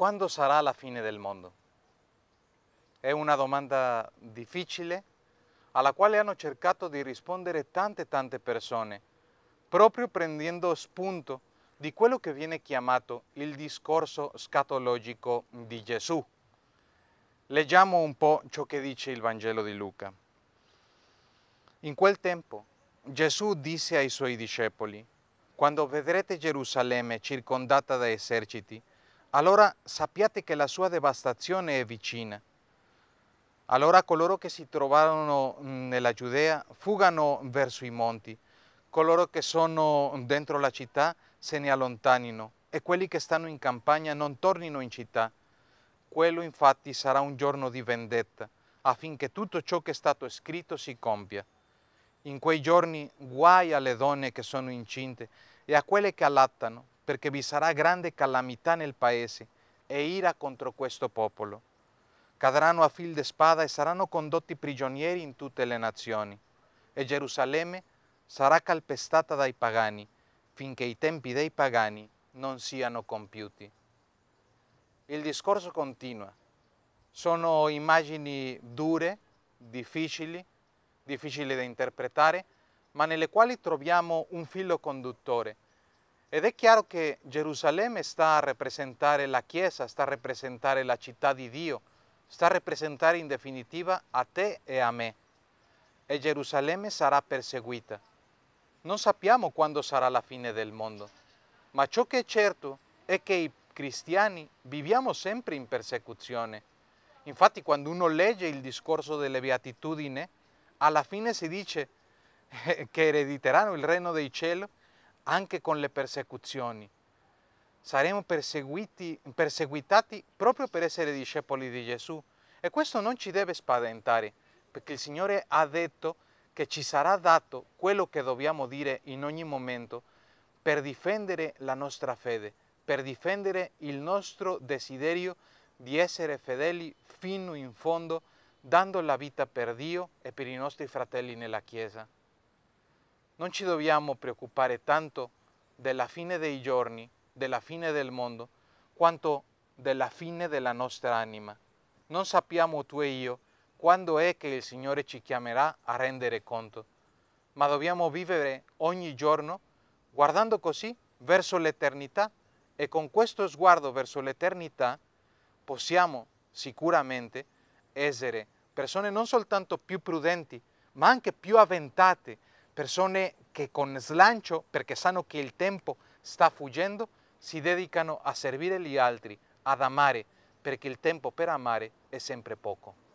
quando sarà la fine del mondo? È una domanda difficile alla quale hanno cercato di rispondere tante tante persone, proprio prendendo spunto di quello che viene chiamato il discorso scatologico di Gesù. Leggiamo un po' ciò che dice il Vangelo di Luca. In quel tempo Gesù disse ai suoi discepoli, quando vedrete Gerusalemme circondata da eserciti, allora sappiate che la sua devastazione è vicina. Allora coloro che si trovarono nella Giudea fugano verso i monti, coloro che sono dentro la città se ne allontanino e quelli che stanno in campagna non tornino in città. Quello infatti sarà un giorno di vendetta, affinché tutto ciò che è stato scritto si compia. In quei giorni guai alle donne che sono incinte e a quelle che allattano, perché vi sarà grande calamità nel paese e ira contro questo popolo. Cadranno a fil di spada e saranno condotti prigionieri in tutte le nazioni. E Gerusalemme sarà calpestata dai pagani, finché i tempi dei pagani non siano compiuti. Il discorso continua. Sono immagini dure, difficili, difficili da interpretare, ma nelle quali troviamo un filo conduttore ed è chiaro che Gerusalemme sta a rappresentare la Chiesa, sta a rappresentare la città di Dio, sta a rappresentare in definitiva a te e a me. E Gerusalemme sarà perseguita. Non sappiamo quando sarà la fine del mondo, ma ciò che è certo è che i cristiani viviamo sempre in persecuzione. Infatti quando uno legge il discorso delle beatitudini, alla fine si dice che erediteranno il regno dei cieli anche con le persecuzioni. Saremo perseguitati proprio per essere discepoli di Gesù e questo non ci deve spaventare perché il Signore ha detto che ci sarà dato quello che dobbiamo dire in ogni momento per difendere la nostra fede, per difendere il nostro desiderio di essere fedeli fino in fondo, dando la vita per Dio e per i nostri fratelli nella Chiesa non ci dobbiamo preoccupare tanto della fine dei giorni, della fine del mondo, quanto della fine della nostra anima. Non sappiamo tu e io quando è che il Signore ci chiamerà a rendere conto, ma dobbiamo vivere ogni giorno guardando così verso l'eternità e con questo sguardo verso l'eternità possiamo sicuramente essere persone non soltanto più prudenti, ma anche più avventate, persone che con slancio, perché sanno che il tempo sta fuggendo, si dedicano a servire gli altri, ad amare, perché il tempo per amare è sempre poco.